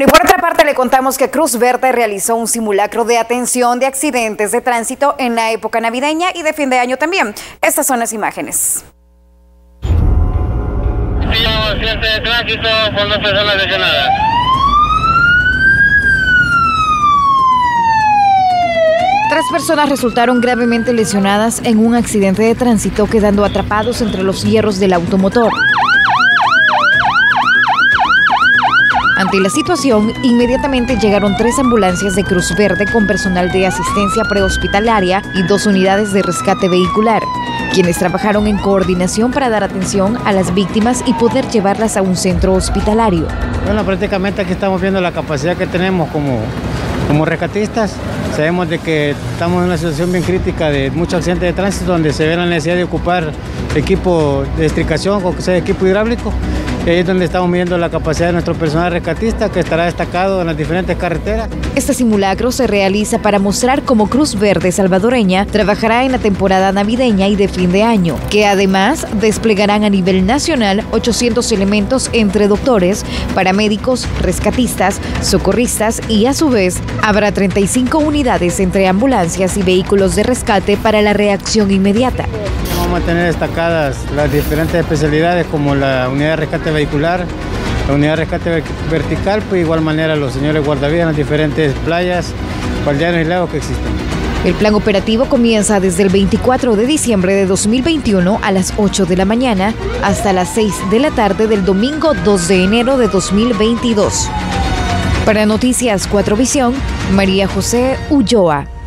Bueno, y por otra parte le contamos que Cruz Verde realizó un simulacro de atención de accidentes de tránsito en la época navideña y de fin de año también. Estas son las imágenes. de tránsito por dos personas lesionadas. Tres personas resultaron gravemente lesionadas en un accidente de tránsito quedando atrapados entre los hierros del automotor. Ante la situación, inmediatamente llegaron tres ambulancias de Cruz Verde con personal de asistencia prehospitalaria y dos unidades de rescate vehicular, quienes trabajaron en coordinación para dar atención a las víctimas y poder llevarlas a un centro hospitalario. Bueno, prácticamente aquí estamos viendo la capacidad que tenemos como, como rescatistas. Sabemos de que estamos en una situación bien crítica de muchos accidentes de tránsito donde se ve la necesidad de ocupar equipo de estricación o que sea equipo hidráulico y ahí es donde estamos midiendo la capacidad de nuestro personal rescatista que estará destacado en las diferentes carreteras. Este simulacro se realiza para mostrar cómo Cruz Verde salvadoreña trabajará en la temporada navideña y de fin de año, que además desplegarán a nivel nacional 800 elementos entre doctores, paramédicos, rescatistas, socorristas y a su vez habrá 35 unidades entre ambulancias y vehículos de rescate para la reacción inmediata. Vamos a tener destacadas las diferentes especialidades como la unidad de rescate vehicular, la unidad de rescate vertical, pues de igual manera los señores guardavidas en las diferentes playas, balnearios y lagos que existen. El plan operativo comienza desde el 24 de diciembre de 2021 a las 8 de la mañana hasta las 6 de la tarde del domingo 2 de enero de 2022. Para Noticias 4 Visión, María José Ulloa.